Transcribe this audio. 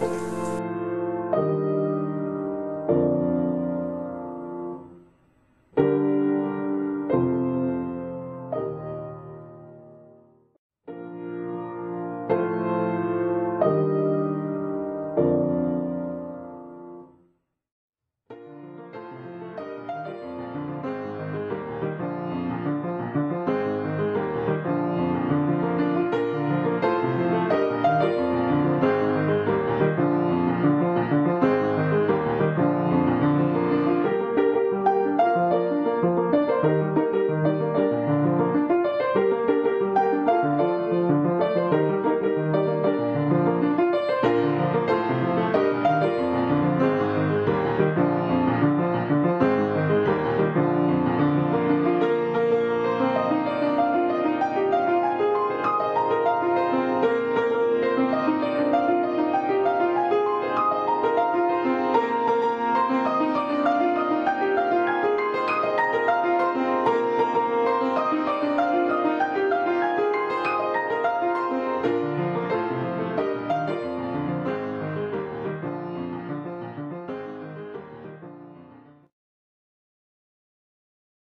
Bye.